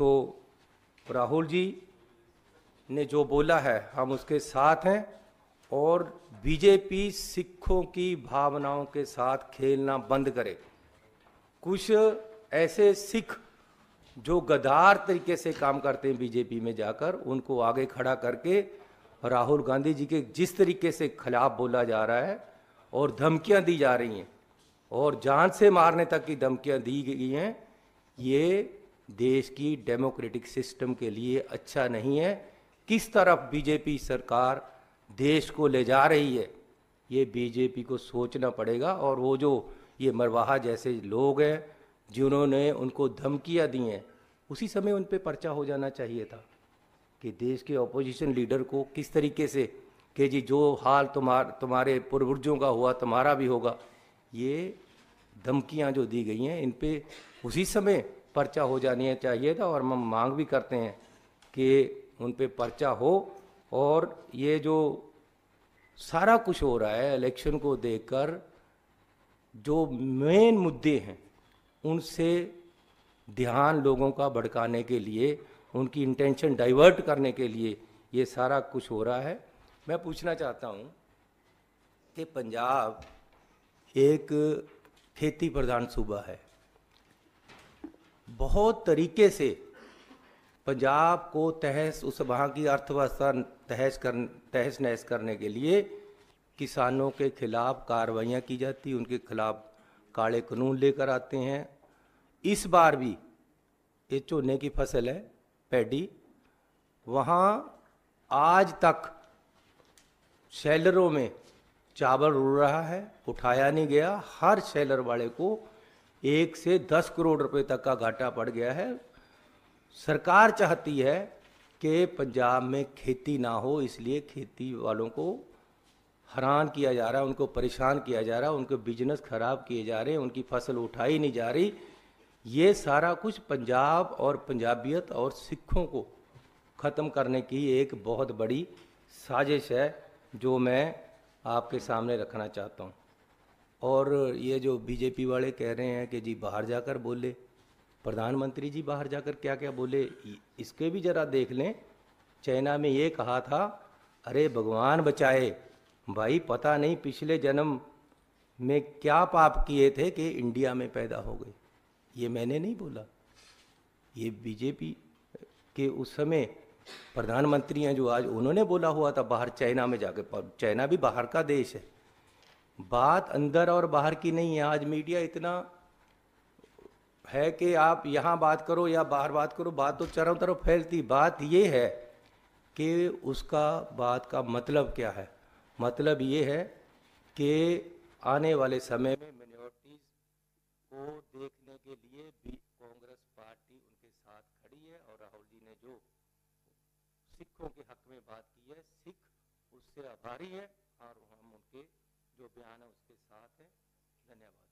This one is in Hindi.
सो राहुल जी ने जो बोला है, हम उसके साथ हैं और बीजेपी सिखों की भावनाओं के साथ खेलना बंद करे। कुछ ऐसे सिख जो गदार तरीके से काम करते हैं बीजेपी में जाकर, उनको आगे खड़ा करके राहुल गांधी जी के जिस तरीके से खिलाफ बोला जा रहा है और धमकियाँ दी जा रही हैं और जान से मारने तक की धमकियाँ दी गई हैं, ये देश की डेमोक्रेटिक सिस्टम के लिए अच्छा नहीं है। किस तरफ़ बीजेपी सरकार देश को ले जा रही है, ये बीजेपी को सोचना पड़ेगा। और वो जो ये मरवाहा जैसे लोग हैं, जिन्होंने उनको धमकियाँ दी हैं, उसी समय उन पर पर्चा हो जाना चाहिए था कि देश के अपोजिशन लीडर को किस तरीके से कि जी जो हाल तुम्हार, तुम्हारे पूर्वजों का हुआ, तुम्हारा भी होगा, ये धमकियाँ जो दी गई हैं, इन पर उसी समय पर्चा हो जानी चाहिए था और हम मांग भी करते हैं कि उन पर पर्चा हो और ये जो सारा कुछ हो रहा है इलेक्शन को देखकर जो मेन मुद्दे हैं, उनसे ध्यान लोगों का भड़काने के लिए, उनकी इंटेंशन डाइवर्ट करने के लिए ये सारा कुछ हो रहा है। मैं पूछना चाहता हूँ कि पंजाब एक खेती प्रधान सूबा है। बहुत तरीके से पंजाब को तहस, उस वहाँ की अर्थव्यवस्था तहस कर, तहस नहस करने के लिए किसानों के खिलाफ कार्रवाइयाँ की जाती उनके खिलाफ काले कानून लेकर आते हैं। इस बार भी ये चूने की फ़सल है, पैडी। वहाँ आज तक शैलरों में चावल उड़ रहा है, उठाया नहीं गया। हर शैलर वाले को एक से दस करोड़ रुपए तक का घाटा पड़ गया है। सरकार चाहती है कि पंजाब में खेती ना हो, इसलिए खेती वालों को हैरान किया जा रहा है, उनको परेशान किया जा रहा है, उनके बिज़नेस खराब किए जा रहे हैं, उनकी फ़सल उठाई नहीं जा रही। ये सारा कुछ पंजाब और पंजाबियत और सिखों को ख़त्म करने की एक बहुत बड़ी साजिश है, जो मैं आपके सामने रखना चाहता हूँ। और ये जो बीजेपी वाले कह रहे हैं कि जी बाहर जाकर बोले, प्रधानमंत्री जी बाहर जाकर क्या क्या बोले इसके भी ज़रा देख लें। चाइना में ये कहा था, अरे भगवान बचाए, भाई पता नहीं पिछले जन्म में क्या पाप किए थे कि इंडिया में पैदा हो गए। ये मैंने नहीं बोला। ये बीजेपी के उस समय प्रधानमंत्री हैं जो आज उन्होंने बोला हुआ था, बाहर चाइना में जाके चाइना भी बाहर का देश है। बात अंदर और बाहर की नहीं है। आज मीडिया इतना है कि आप यहाँ बात करो या बाहर बात करो, बात तो चारों तरफ़ फैलती। बात ये है कि उसका, बात का मतलब क्या है? मतलब ये है कि आने वाले समय में मिनोरिटीज़ को देखने के लिए भी कांग्रेस पार्टी उनके साथ खड़ी है और राहुल जी ने जो सिखों के हक में बात की है, सिख उससे आभारी है और हम उनके जो बयान है उसके साथ है। धन्यवाद।